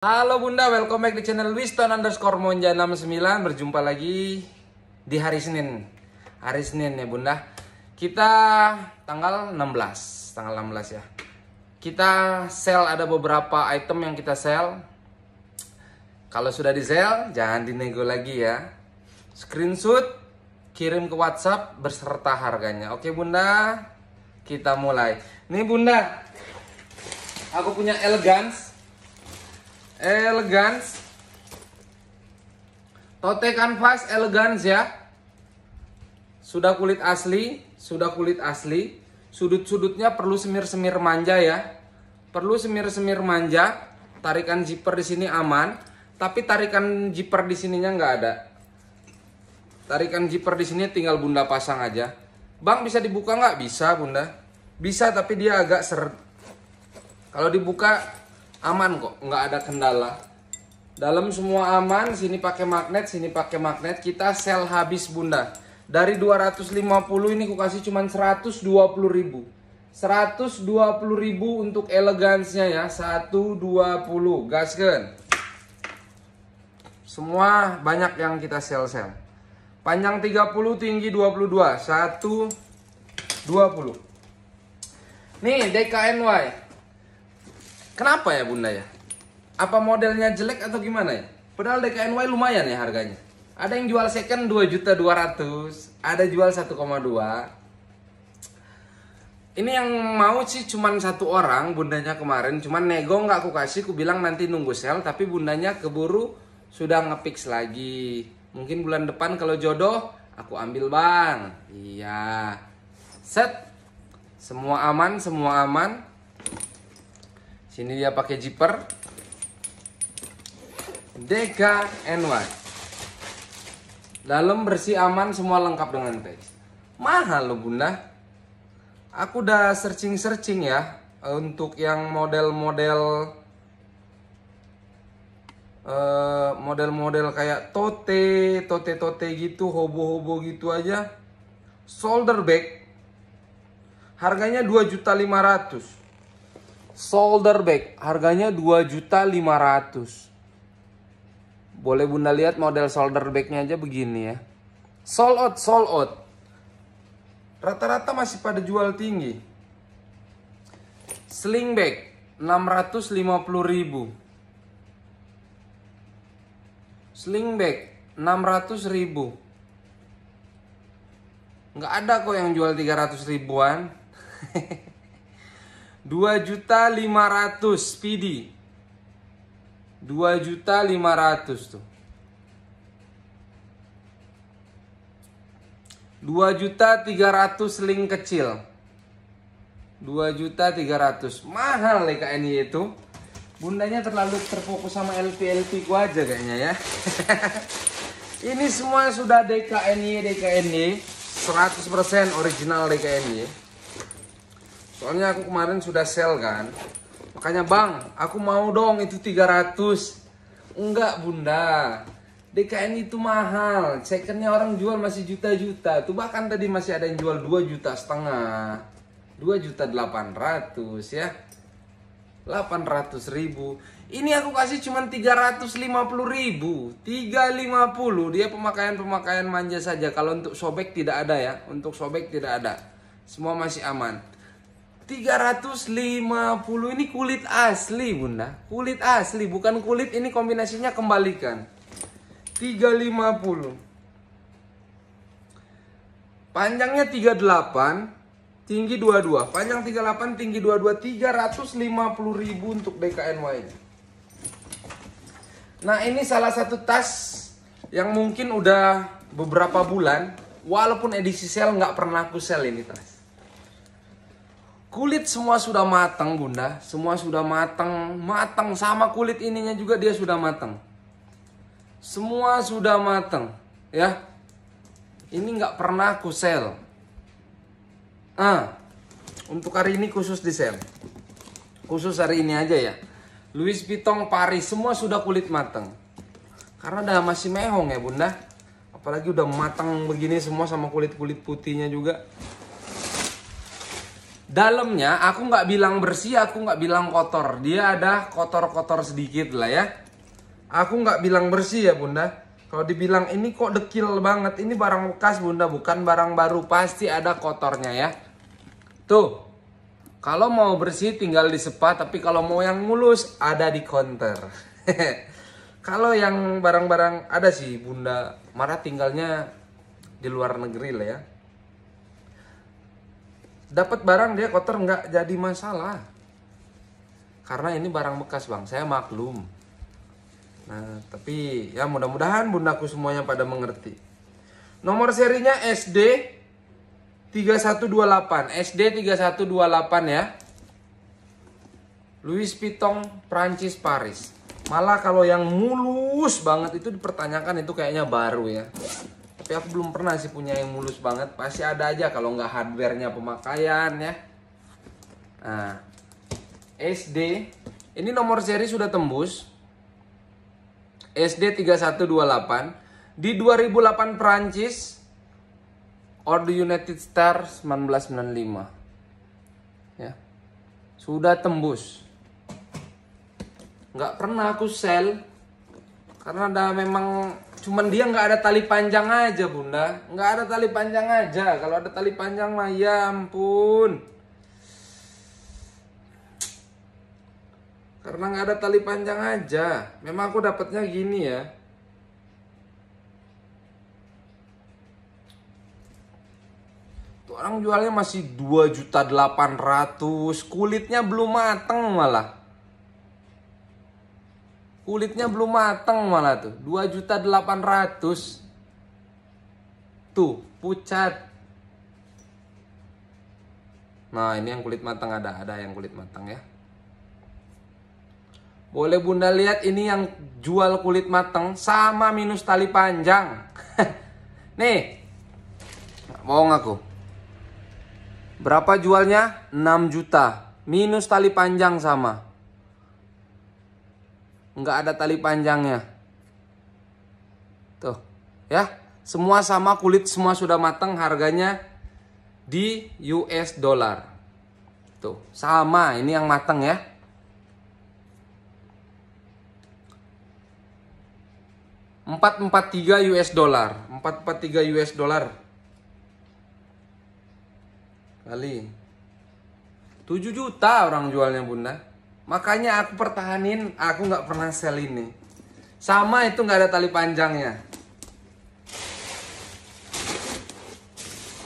Halo Bunda, welcome back di channel Wiston underscore Monja 69 Berjumpa lagi di hari Senin. Hari Senin ya Bunda. Kita tanggal 16 Tanggal 16 ya. Kita sell ada beberapa item yang kita sell. Kalau sudah di sell, jangan dinego lagi ya. Screenshot Kirim ke WhatsApp berserta harganya. Oke Bunda. Kita mulai. Nih Bunda. Aku punya elegance Elegance. Tote kanvas elegance ya. Sudah kulit asli, sudah kulit asli. Sudut-sudutnya perlu semir-semir manja ya. Perlu semir-semir manja. Tarikan zipper di sini aman, tapi tarikan zipper di sininya nggak ada. Tarikan zipper di sini tinggal Bunda pasang aja. Bang bisa dibuka nggak? Bisa Bunda. Bisa tapi dia agak seret. Kalau dibuka aman kok nggak ada kendala. Dalam semua aman sini pakai magnet sini pakai magnet kita sel habis bunda. Dari 250 ini aku kasih cuma 120 ribu. 120 ribu untuk elegansnya ya 120 gasken semua banyak yang kita sel-sel. Panjang 30 tinggi 22 1 20 nih DKNY Kenapa ya bunda ya? Apa modelnya jelek atau gimana ya? Padahal DKNY lumayan ya harganya. Ada yang jual second 2 juta 200, ada jual 1,2. Ini yang mau sih cuman satu orang bundanya kemarin, cuman nego nggak aku kasih, aku bilang nanti nunggu sel, tapi bundanya keburu sudah ngepix lagi. Mungkin bulan depan kalau jodoh aku ambil bang. Iya. Set. Semua aman, semua aman. Sini dia pakai zipper. DKNY. Dalam bersih aman semua lengkap dengan teks. Mahal loh bunda. Aku udah searching-searching ya untuk yang model-model uh, model-model kayak tote, tote-tote gitu, hobo-hobo gitu aja. Shoulder bag harganya 2.500 Shoulder bag harganya 2.500. Boleh Bunda lihat model shoulder bagnya aja begini ya. Sold out, sold out. Rata-rata masih pada jual tinggi. Sling bag 650.000. Sling bag 600.000. Nggak ada kok yang jual 300 ribuan. 2 juta 500 PD 2 juta 500 tuh. 2 juta 300 link kecil. 2 juta 300 mahal ini itu. Bundanya terlalu terfokus sama LP-LP ku aja kayaknya ya. Ini semua sudah DKNY DKNY 100% original DKNY Soalnya aku kemarin sudah sell kan. Makanya bang, aku mau dong itu 300. Enggak bunda. DKN itu mahal. Secondnya orang jual masih juta-juta. Tuh bahkan tadi masih ada yang jual 2 juta setengah. 2 juta 800 ya. 800 ribu. Ini aku kasih cuma 350 ribu. 350. Dia pemakaian-pemakaian manja saja. Kalau untuk sobek tidak ada ya. Untuk sobek tidak ada. Semua masih aman. 350 ini kulit asli bunda. Kulit asli bukan kulit ini kombinasinya kembalikan. 350 Panjangnya 38 Tinggi 22 Panjang 38 tinggi 22 350 ribu untuk DKNY Nah ini salah satu tas Yang mungkin udah beberapa bulan Walaupun edisi sel nggak pernah aku sel ini tas Kulit semua sudah matang bunda. Semua sudah matang. Matang sama kulit ininya juga dia sudah matang. Semua sudah matang Ya. Ini nggak pernah aku sel. Ah Untuk hari ini khusus di sel. Khusus hari ini aja ya. Louis Vuitton Paris Semua sudah kulit matang. Karena udah masih mehong ya bunda. Apalagi udah matang begini semua sama kulit-kulit putihnya juga Dalamnya aku nggak bilang bersih, aku nggak bilang kotor. Dia ada kotor-kotor sedikit lah ya. Aku nggak bilang bersih ya bunda. Kalau dibilang ini kok dekil banget, ini barang bekas bunda, bukan barang baru. Pasti ada kotornya ya. Tuh, kalau mau bersih tinggal disepa, tapi kalau mau yang mulus ada di counter. kalau yang barang-barang ada sih bunda, marah tinggalnya di luar negeri lah ya dapat barang dia kotor nggak jadi masalah. Karena ini barang bekas bang. Saya maklum. Nah tapi ya mudah-mudahan bundaku semuanya pada mengerti. Nomor serinya SD 3128 SD 3128 ya. Louis Vuitton Prancis Paris. Malah kalau yang mulus banget itu dipertanyakan itu kayaknya baru ya tapi aku belum pernah sih punya yang mulus banget. Pasti ada aja kalau nggak hardwarenya pemakaian ya. Nah SD ini nomor seri sudah tembus. SD 3128 di 2008 Prancis or the United Stars 1995 ya. Sudah tembus. Nggak pernah aku sell karena ada memang Cuman dia nggak ada tali panjang aja bunda. Nggak ada tali panjang aja. Kalau ada tali panjang mah ya ampun. Karena nggak ada tali panjang aja. Memang aku dapatnya gini ya. Tuh orang jualnya masih 2 juta 800 Kulitnya belum mateng malah Kulitnya belum matang malah tuh. 2 juta 800. Tuh, pucat. Nah, ini yang kulit matang ada, ada yang kulit matang ya. Boleh Bunda lihat ini yang jual kulit matang sama minus tali panjang. Nih. Bohong aku. Berapa jualnya? 6 juta. Minus tali panjang sama nggak ada tali panjangnya. Tuh, ya. Semua sama kulit semua sudah matang harganya di US dollar. Tuh, sama ini yang matang ya. Empat empat tiga US dollar, empat empat tiga US dollar kali 7 juta orang jualnya bunda Makanya aku pertahanin, aku nggak pernah sell ini. Sama itu nggak ada tali panjangnya.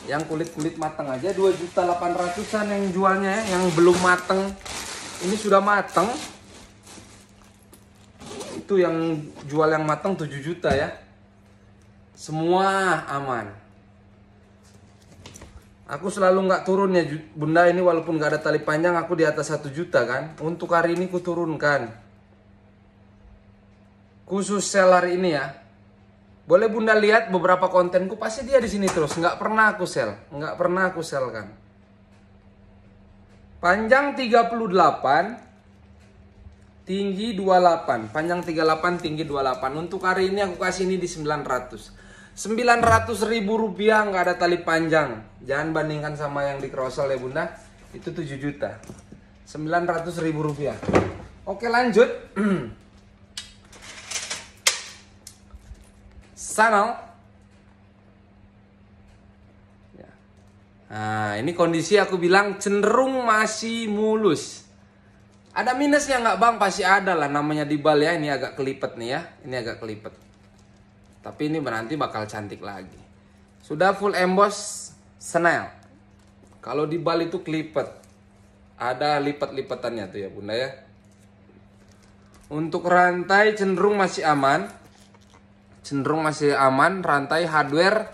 Yang kulit-kulit matang aja 2 juta 800an yang jualnya ya, yang belum mateng. Ini sudah mateng. Itu yang jual yang mateng 7 juta ya. Semua aman. Aku selalu nggak turun ya bunda ini walaupun nggak ada tali panjang aku di atas satu juta kan. Untuk hari ini ku turunkan. Khusus seller ini ya. Boleh bunda lihat beberapa kontenku pasti dia di sini terus. Nggak pernah aku sell, nggak pernah aku sell kan. Panjang 38, tinggi 28. Panjang 38, tinggi 28. Untuk hari ini aku kasih ini di 900. 900 ribu rupiah nggak ada tali panjang. Jangan bandingkan sama yang di Crossel ya bunda. Itu 7 juta. 900 ribu rupiah. Oke lanjut. Sanal. Ya. Nah ini kondisi aku bilang cenderung masih mulus. Ada minusnya nggak bang? Pasti ada lah. Namanya di bal ya ini agak kelipet nih ya. Ini agak kelipet tapi ini nanti bakal cantik lagi. Sudah full emboss snail. Kalau di bal itu kelipet. Ada lipat-lipatannya tuh ya bunda ya. Untuk rantai cenderung masih aman. Cenderung masih aman. Rantai hardware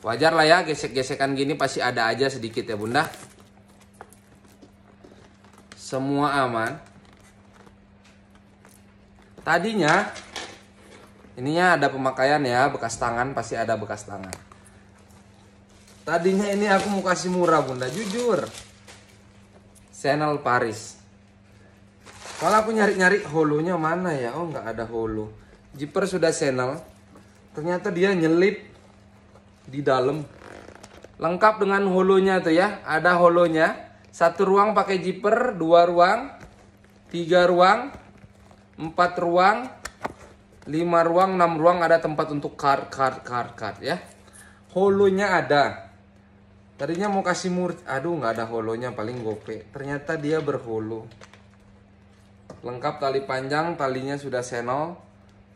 wajar lah ya. Gesek-gesekan gini pasti ada aja sedikit ya bunda. Semua aman. Tadinya Ininya ada pemakaian ya, bekas tangan pasti ada bekas tangan. Tadinya ini aku mau kasih murah bunda, jujur. Channel Paris. Kalau aku nyari-nyari holonya mana ya? Oh nggak ada holo. Jipper sudah channel. Ternyata dia nyelip di dalam. Lengkap dengan holonya tuh ya. Ada holonya. Satu ruang pakai zipper, dua ruang, tiga ruang, empat ruang, lima ruang, enam ruang ada tempat untuk card, card, card, card ya. Holonya ada. Tadinya mau kasih mur, aduh nggak ada holonya paling gope. Ternyata dia berholo. Lengkap tali panjang, talinya sudah senol,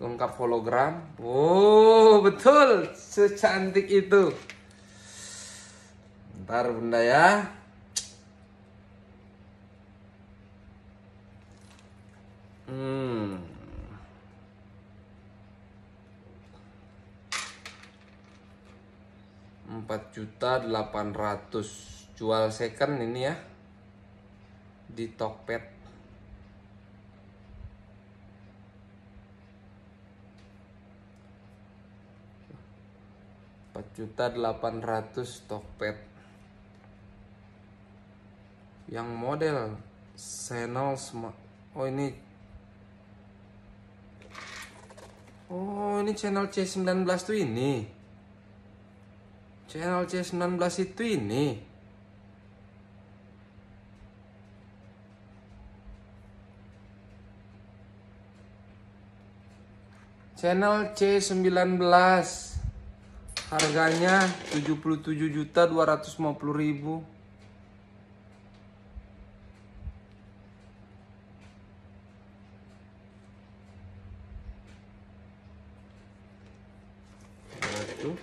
lengkap hologram. Oh betul, secantik itu. Ntar bunda ya. Hmm. Empat juta delapan ratus jual second ini ya di Tokped. Empat juta delapan ratus Tokped. Yang model Senol Smart. Oh ini Oh, ini channel C19 tuh ini. Channel C19 itu ini. Channel C19 harganya 77 juta 250 ribu. Satu.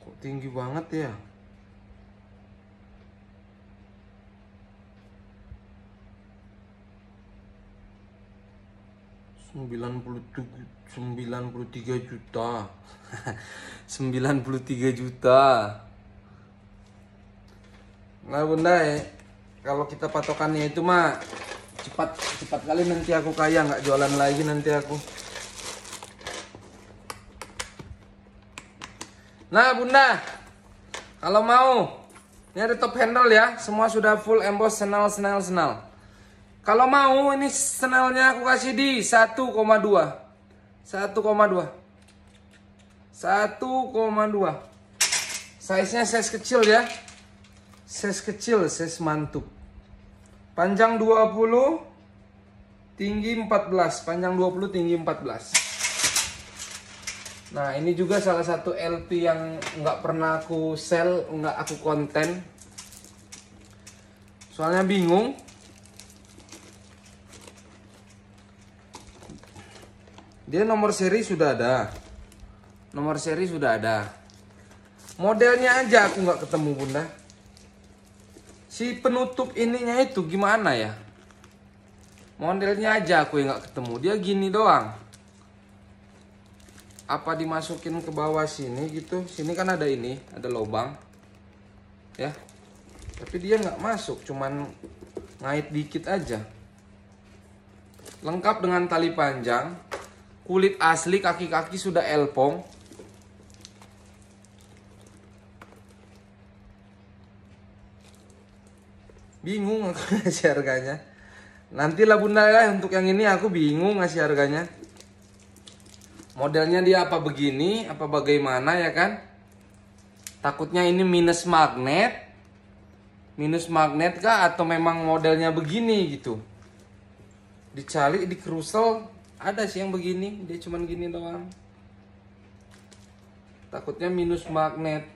Kok tinggi banget ya? Sembilan puluh sembilan puluh tiga juta, sembilan puluh tiga juta. Nah bunda ya, kalau kita patokannya itu mah cepat cepat kali nanti aku kaya nggak jualan lagi nanti aku. Nah bunda, kalau mau ini ada top handle ya, semua sudah full emboss senal senal senal. Kalau mau ini senalnya aku kasih di 1,2 1,2 1,2 Size nya size kecil ya. Size kecil, size mantuk. Panjang 20 Tinggi 14 Panjang 20, tinggi 14 Nah ini juga salah satu LP yang nggak pernah aku sell nggak aku konten Soalnya bingung Dia nomor seri sudah ada. Nomor seri sudah ada. Modelnya aja aku nggak ketemu bunda. Si penutup ininya itu gimana ya? Modelnya aja aku yang nggak ketemu. Dia gini doang. Apa dimasukin ke bawah sini gitu? Sini kan ada ini, ada lubang. Ya. Tapi dia nggak masuk, cuman ngait dikit aja. Lengkap dengan tali panjang, kulit asli kaki-kaki sudah elpong bingung aku ngasih harganya nantilah bunda ya untuk yang ini aku bingung ngasih harganya modelnya dia apa begini apa bagaimana ya kan? Takutnya ini minus magnet. Minus magnet kah? Atau memang modelnya begini gitu? Dicari di krusel ada sih yang begini. Dia cuman gini doang. Takutnya minus magnet.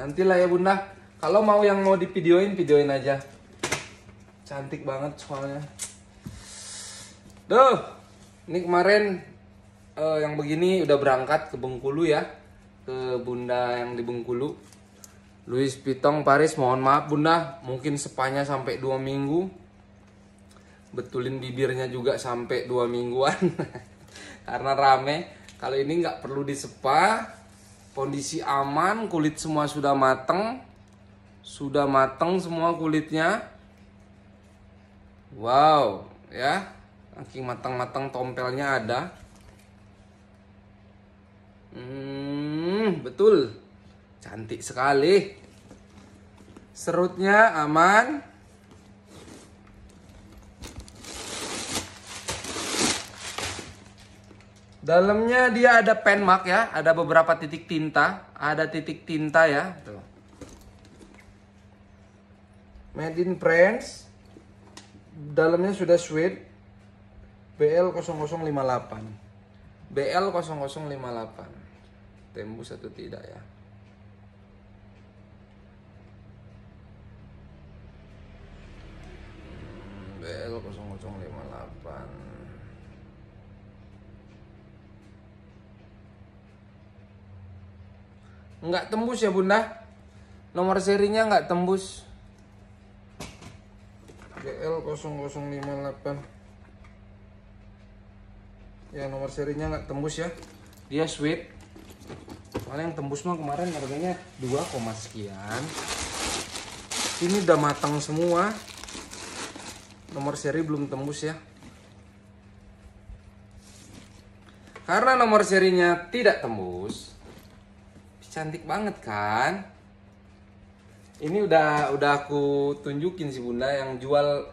Nantilah ya bunda. Kalau mau yang mau di videoin videoin aja. Cantik banget soalnya. Duh, ini kemarin uh, yang begini udah berangkat ke Bengkulu ya, ke Bunda yang di Bengkulu. Louis Pitong Paris, mohon maaf Bunda, mungkin sepanya sampai dua minggu. Betulin bibirnya juga sampai dua mingguan. Karena rame kalau ini nggak perlu disepa kondisi aman kulit semua sudah mateng. Sudah mateng semua kulitnya. Wow ya Saking matang-matang tompelnya ada. Hmm, betul. Cantik sekali. Serutnya aman. Dalamnya dia ada pen mark ya, ada beberapa titik tinta, ada titik tinta ya, tuh. Made in France. Dalamnya sudah suede. BL0058 BL0058 tembus atau tidak ya? BL0058 Enggak tembus ya bunda? Nomor serinya enggak tembus? BL0058 Ya nomor serinya nggak tembus ya? Dia sweet mana yang tembus mah kemarin harganya 2, sekian. Ini udah matang semua. Nomor seri belum tembus ya. Karena nomor serinya tidak tembus cantik banget kan? Ini udah udah aku tunjukin si bunda yang jual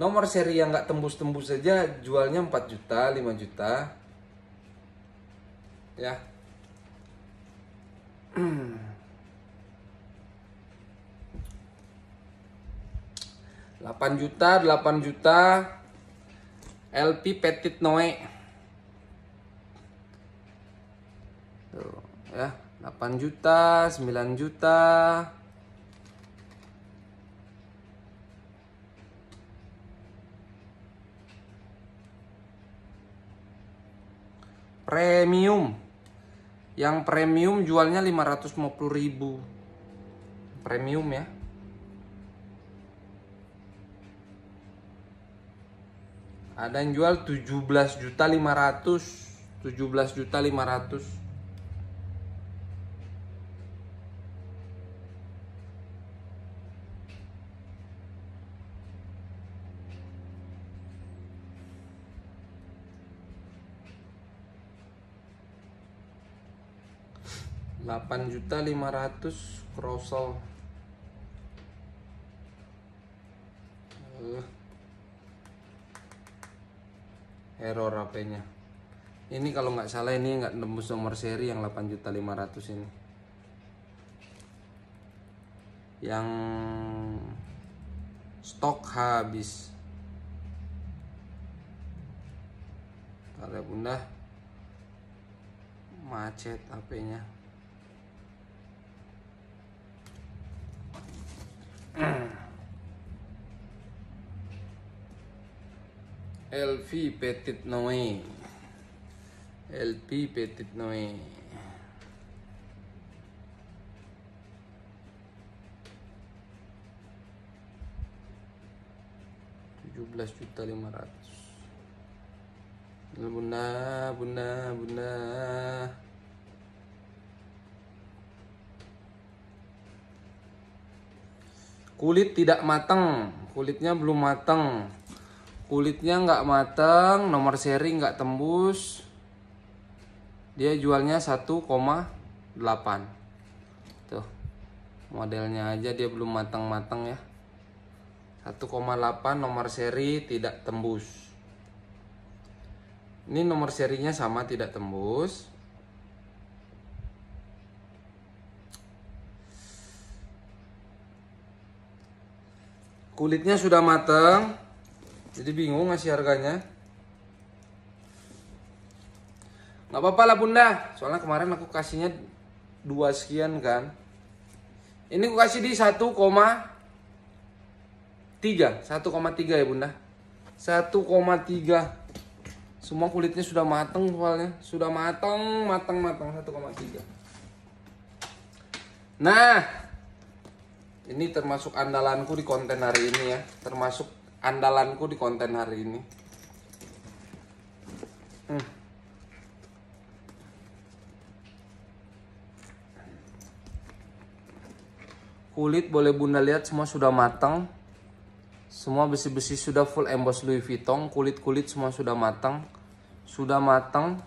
nomor seri yang nggak tembus-tembus saja jualnya 4 juta 5 juta. Ya. 8 juta 8 juta. LP Petit Noe Tuh, ya. 8 juta, 9 juta. Premium. Yang premium jualnya 550 ribu. Premium ya. Ada yang jual 17 juta 500. 17 juta 500. 8 juta 500 krosol uh. error HP-nya ini kalau nggak salah ini nggak nembus nomor seri yang 8 juta 500 ini. Yang stok habis. Kalau bunda macet HP-nya LV Petit Noe LP Petit Noe tujuh belas juta lima ratus. Bunda bunda bunda kulit tidak matang kulitnya belum matang kulitnya nggak matang nomor seri nggak tembus. Dia jualnya 1,8 tuh modelnya aja dia belum matang-matang ya. 1,8 nomor seri tidak tembus. Ini nomor serinya sama tidak tembus kulitnya sudah matang. Jadi bingung ngasih harganya. Nggak apa-apa lah bunda. Soalnya kemarin aku kasihnya dua sekian kan. Ini aku kasih di 1,3 1,3 ya bunda. 1,3 semua kulitnya sudah matang soalnya. Sudah matang matang matang. 1,3 nah ini termasuk andalanku di konten hari ini ya. Termasuk andalanku di konten hari ini. Hmm. kulit boleh bunda lihat semua sudah matang. Semua besi-besi sudah full emboss Louis Vuitton. Kulit-kulit semua sudah matang. Sudah matang.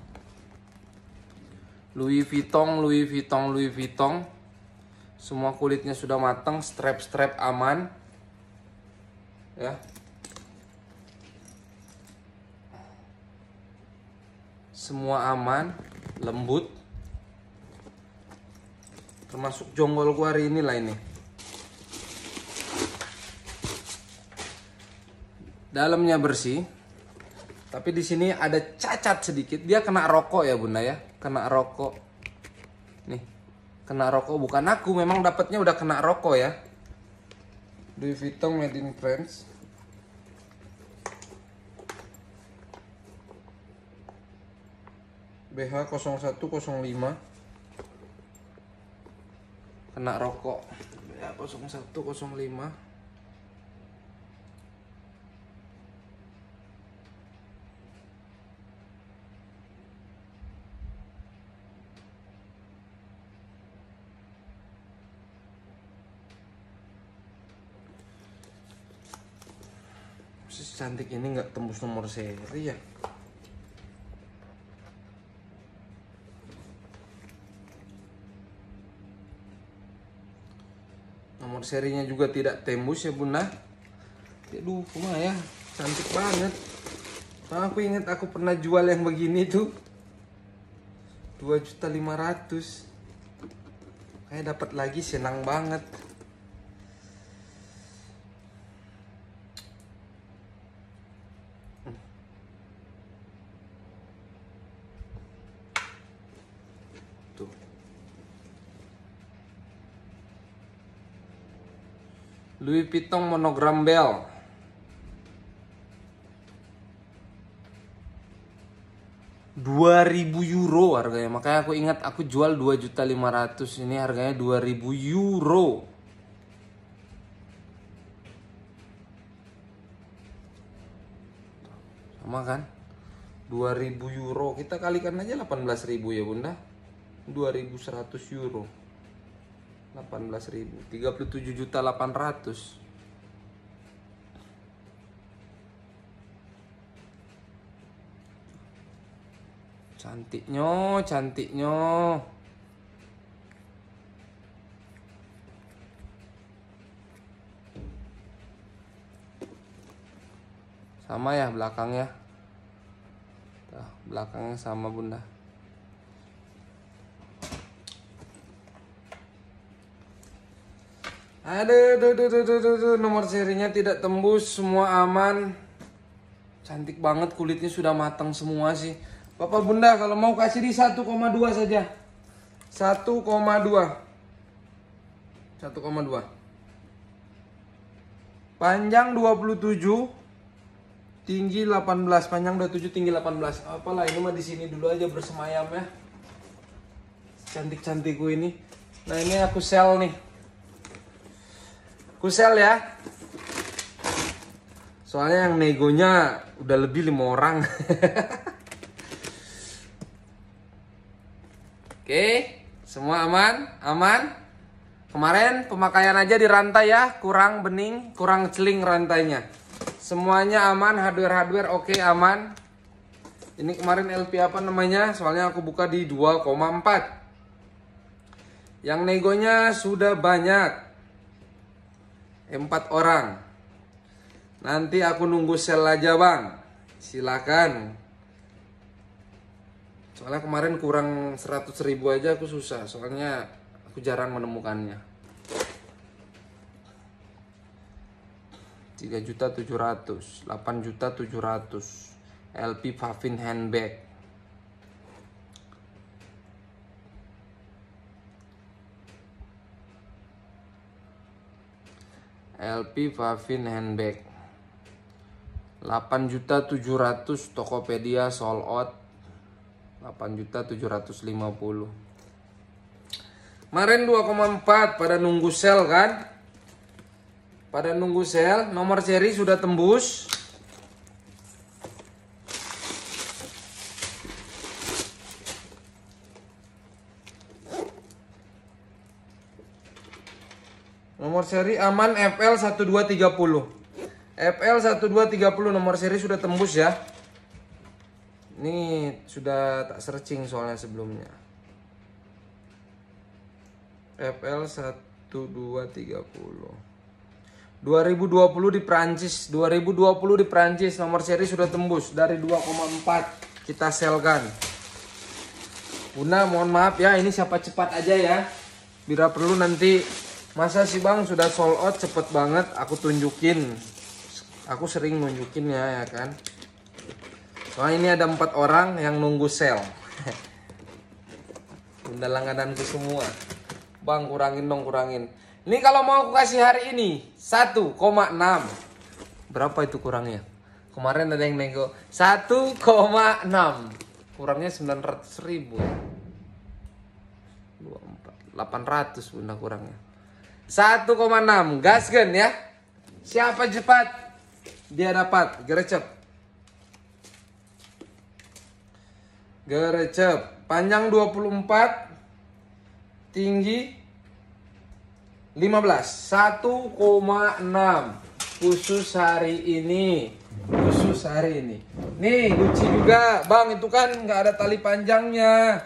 Louis Vuitton Louis Vuitton Louis Vuitton semua kulitnya sudah matang, strap-strap aman. Ya. semua aman lembut. Termasuk jonggol gua hari ini lah ini. Dalamnya bersih tapi di sini ada cacat sedikit. Dia kena rokok ya bunda ya. Kena rokok kena rokok. Bukan aku memang dapatnya udah kena rokok ya. Louis Vuitton made in France. BH 0105 kena rokok. BH 0105 cantik ini nggak tembus nomor seri ya? Nomor serinya juga tidak tembus ya bunda. Aduh kumah ya cantik banget. Nah, aku ingat aku pernah jual yang begini tuh. Dua juta lima ratus. Kayak dapat lagi senang banget Louis Vuitton monogram bell dua ribu euro harganya. Makanya aku ingat aku jual dua juta lima ratus. Ini harganya dua ribu euro. Sama kan? 2000 euro. Kita kalikan aja 18.000 ya bunda. 2100 euro 18.000 37 juta 800 cantiknya cantiknya. Sama ya belakangnya Tuh, belakangnya sama bunda Aduh, duh, duh, duh, duh, duh, nomor serinya tidak tembus, semua aman. Cantik banget kulitnya sudah matang semua sih. Bapak Bunda kalau mau kasih di 1,2 saja. 1,2. 1,2. Panjang 27, tinggi 18, panjang 27, tinggi 18. Apalah ini mah di sini dulu aja bersemayam ya. Cantik-cantikku ini. Nah, ini aku sel nih. Kusel ya. Soalnya yang negonya udah lebih lima orang. Oke, semua aman, aman. Kemarin pemakaian aja di rantai ya, kurang bening, kurang celing rantainya. Semuanya aman, hardware-hardware oke aman. Ini kemarin LP apa namanya? Soalnya aku buka di 2,4. Yang negonya sudah banyak empat orang. Nanti aku nunggu sel aja bang. Silakan. Soalnya kemarin kurang 100 ribu aja aku susah soalnya aku jarang menemukannya. 3 juta 700 8 juta 700 LP Pavin handbag LP Pavin handbag. 8 juta 700 Tokopedia sold out. 8 juta 750 Kemarin 2,4 pada nunggu sel kan? Pada nunggu sel Nomor seri sudah tembus Nomor seri aman FL 1230. FL 1230 nomor seri sudah tembus ya. Ini sudah tak searching soalnya sebelumnya. FL 1230. 2020 di Prancis, 2020 di Prancis nomor seri sudah tembus dari 2,4 kita selkan. Bunda mohon maaf ya ini siapa cepat aja ya. Bila perlu nanti masa sih bang sudah sold out cepet banget aku tunjukin. Aku sering nunjukin ya ya kan. Soalnya ini ada empat orang yang nunggu sel. Bunda langgananku semua. Bang kurangin dong kurangin. Ini kalau mau aku kasih hari ini 1,6. Berapa itu kurangnya? Kemarin ada yang nego 1,6. Kurangnya 900 ribu. 24, 800 bunda kurangnya. 1,6. Gasken ya. Siapa cepat? Dia dapat. Gerecep. Gerecep. Panjang 24. Tinggi 15. 1,6. Khusus hari ini. Khusus hari ini. Nih, Gucci juga. Bang, itu kan nggak ada tali panjangnya.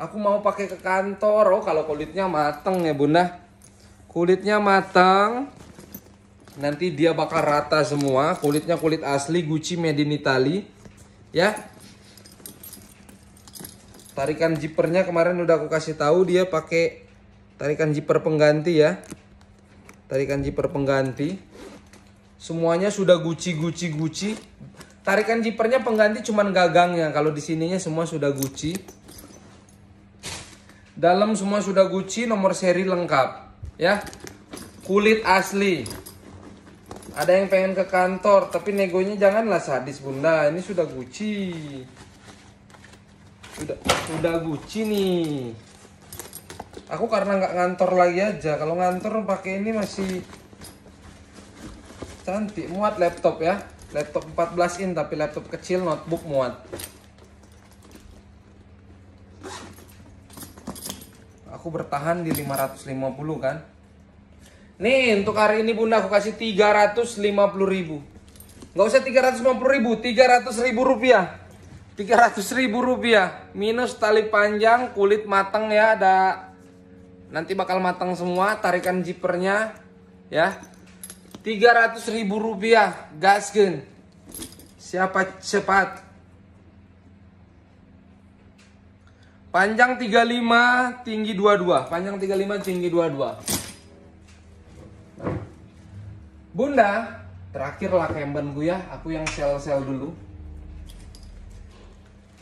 Aku mau pakai ke kantor. Oh, kalau kulitnya mateng ya, Bunda. Kulitnya matang. Nanti dia bakal rata semua. Kulitnya kulit asli Gucci made in Italy. Ya, tarikan jipernya kemarin udah aku kasih tahu dia pakai tarikan jiper pengganti ya. Tarikan jiper pengganti. Semuanya sudah guci guci guci tarikan jipernya pengganti cuman gagangnya. Kalau di sininya semua sudah guci dalam semua sudah guci nomor seri lengkap ya. Kulit asli. Ada yang pengen ke kantor tapi negonya janganlah sadis bunda. Ini sudah guci udah udah Gucci nih. Aku karena nggak ngantor lagi aja. Kalau ngantor pakai ini masih cantik. Muat laptop ya. Laptop 14 in tapi laptop kecil notebook muat aku bertahan di 550 kan? Nih untuk hari ini bunda aku kasih 350 ribu. Nggak usah 350 ribu 300 ribu rupiah. 300 ribu rupiah. Minus tali panjang kulit matang ya ada. Nanti bakal matang semua tarikan jipernya ya. 300 ribu rupiah gasken siapa cepat panjang 35 tinggi 22 panjang 35 tinggi 22 bunda terakhir lah gue ya. Aku yang sel-sel dulu.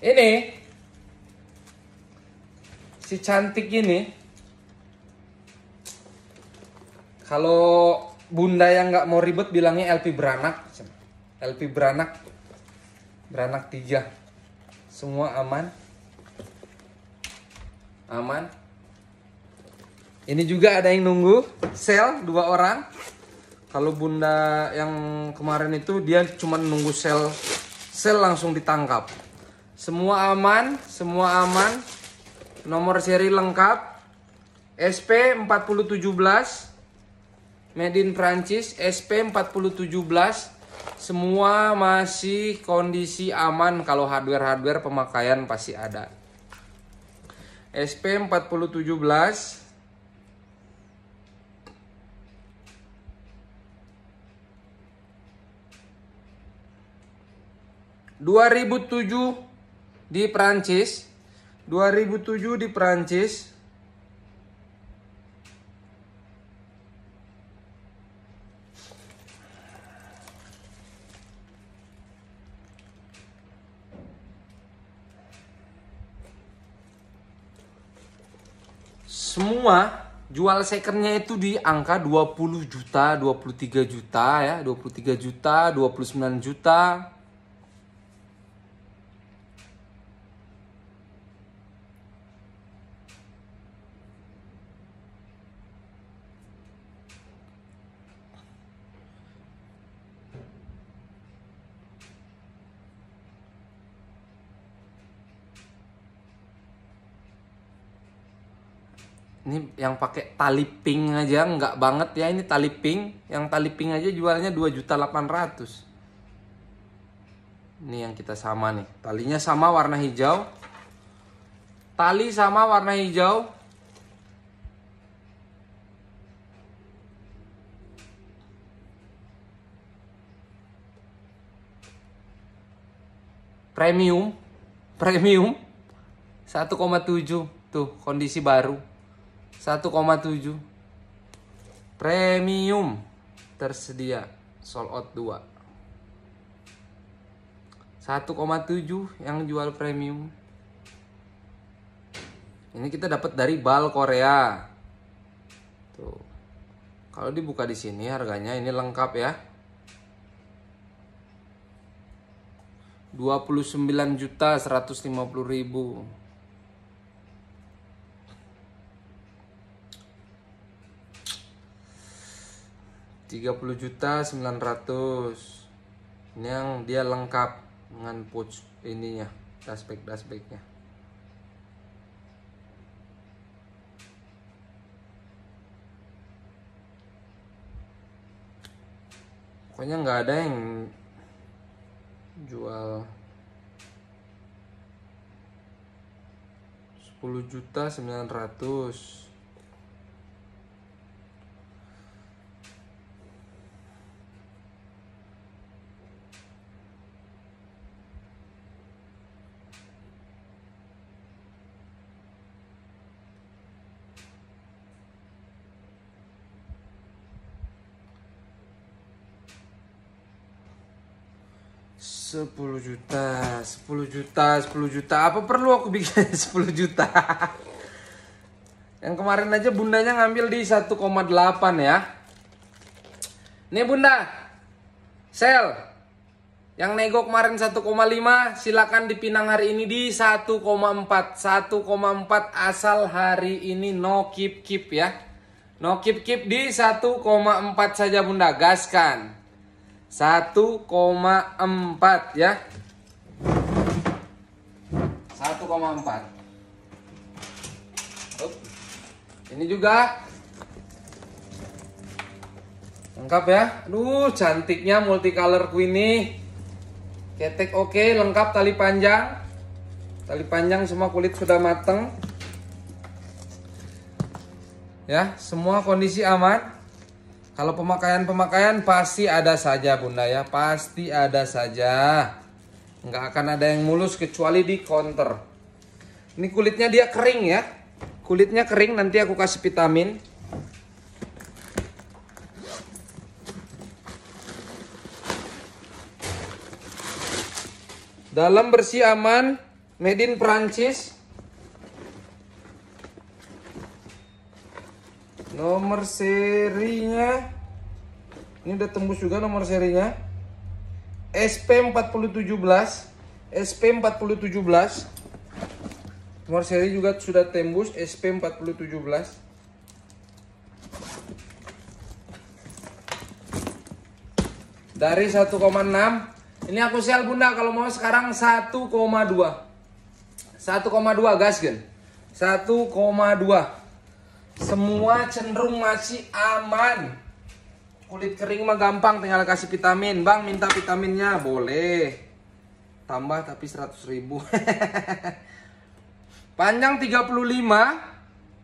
Ini si cantik ini kalau bunda yang nggak mau ribet bilangnya LP beranak. LP beranak. Beranak tiga. Semua aman aman. Ini juga ada yang nunggu sel dua orang. Kalau bunda yang kemarin itu dia cuma nunggu sel. Sel langsung ditangkap. Semua aman, semua aman. Nomor seri lengkap. SP 4017 Made in Prancis SP 4017 Semua masih kondisi aman. Kalau hardware-hardware pemakaian pasti ada. SP 4017 2007 di Prancis 2007 di Prancis semua jual secondnya itu di angka 20 juta, 23 juta ya, 23 juta, 29 juta, ini yang pakai tali pink aja nggak banget ya ini tali pink. Yang tali pink aja jualnya dua juta delapan ratus. Ini yang kita sama nih. Talinya sama warna hijau. Tali sama warna hijau. Premium. Premium. 1,7 tuh kondisi baru 1,7 premium. Tersedia. Sold out 2 1,7 yang jual premium. Ini kita dapat dari bal Korea. Tuh. Kalau dibuka di sini harganya ini lengkap ya. 29 juta 150 ribu tiga puluh juta sembilan ratus. Ini yang dia lengkap dengan pouch ininya dashback dashbacknya pokoknya nggak ada yang jual 10 juta 900 10 juta, 10 juta, 10 juta. Apa perlu aku bikin 10 juta? Yang kemarin aja bundanya ngambil di 1,8 ya. Nih bunda, sel. Yang nego kemarin 1,5 silakan dipinang hari ini di 1,4. 1,4 asal hari ini no keep keep ya. No keep keep di 1,4 saja bunda, gaskan. 1,4 ya. 1,4 ini juga. Lengkap ya. Aduh cantiknya multicolorku ini. Ketek oke lengkap tali panjang. Tali panjang semua kulit sudah mateng. Ya semua kondisi aman kalau pemakaian-pemakaian pasti ada saja bunda ya, pasti ada saja. Nggak akan ada yang mulus kecuali di counter. Ini kulitnya dia kering ya, kulitnya kering nanti aku kasih vitamin. Dalam bersih aman, made in Prancis. Nomor serinya. Ini udah tembus juga nomor serinya. SP4017 SP4017 Nomor seri juga sudah tembus SP4017 Dari 1,6 Ini aku sel bunda kalau mau sekarang 1,2 1,2 gas gen. 1,2 semua cenderung masih aman. Kulit kering mah gampang tinggal kasih vitamin. Bang minta vitaminnya boleh. Tambah tapi 100 ribu. Panjang 35,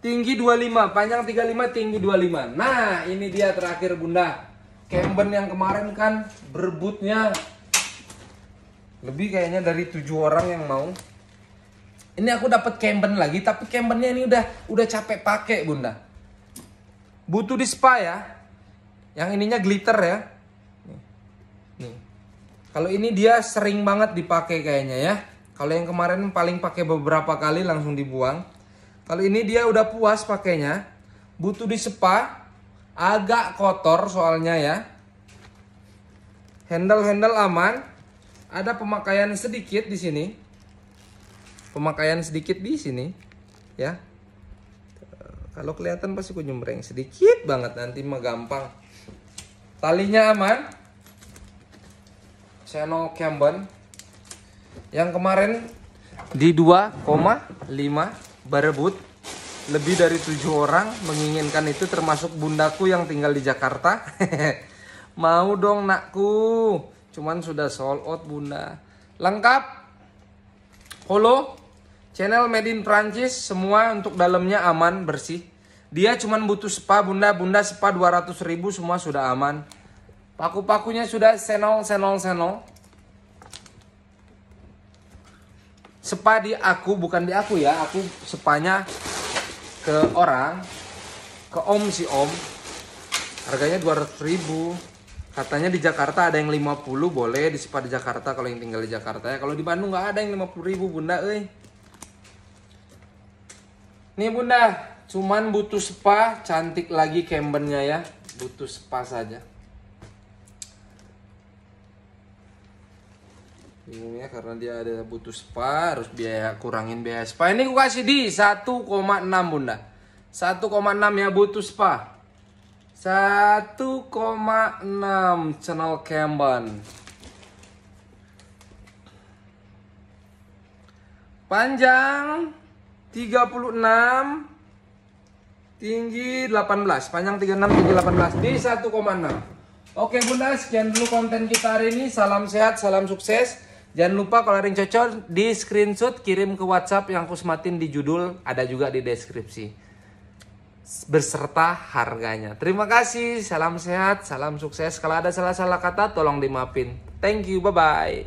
tinggi 25. Panjang 35, tinggi 25. Nah ini dia terakhir bunda. Kemben yang kemarin kan berebutnya lebih kayaknya dari tujuh orang yang mau. Ini aku dapat Camben lagi, tapi Cambennya ini udah udah capek pakai, Bunda. Butuh di spa ya. Yang ininya glitter ya. Kalau ini dia sering banget dipakai kayaknya ya. Kalau yang kemarin paling pakai beberapa kali langsung dibuang. Kalau ini dia udah puas pakainya. Butuh di spa. Agak kotor soalnya ya. Handle-handle aman. Ada pemakaian sedikit di sini pemakaian sedikit di sini ya. Kalau kelihatan pasti ku nyembreng sedikit banget nanti mah gampang. Talinya aman. Channel Camben. Yang kemarin di 2,5 berebut lebih dari tujuh orang menginginkan itu termasuk bundaku yang tinggal di Jakarta. Mau dong nakku. Cuman sudah sold out bunda. Lengkap. Holo Channel made in Prancis semua untuk dalamnya aman bersih. Dia cuma butuh spa bunda, bunda spa 200 ribu semua sudah aman. Paku-pakunya sudah senol, senol, senol. Sepa di aku bukan di aku ya, aku sepanya ke orang, ke om si om. Harganya 200 ribu. Katanya di Jakarta ada yang 50 boleh di spa di Jakarta kalau yang tinggal di Jakarta ya. Kalau di Bandung nggak ada yang 50 ribu bunda eh. Nih bunda, cuman butuh spa, cantik lagi kembennya ya. Butuh spa saja. Bingung ya karena dia ada butuh spa, harus biaya kurangin biaya spa. Ini gue kasih di 1,6 bunda. 1,6 ya butuh spa. 1,6 channel Kemben. Panjang 36 tinggi 18 panjang 36 tinggi 18 di 1,6 oke bunda sekian dulu konten kita hari ini. Salam sehat salam sukses. Jangan lupa kalau ada yang cocok di screenshot kirim ke whatsapp yang aku sematin di judul ada juga di deskripsi. Berserta harganya. Terima kasih salam sehat salam sukses. Kalau ada salah-salah kata tolong dimaafin. Thank you bye bye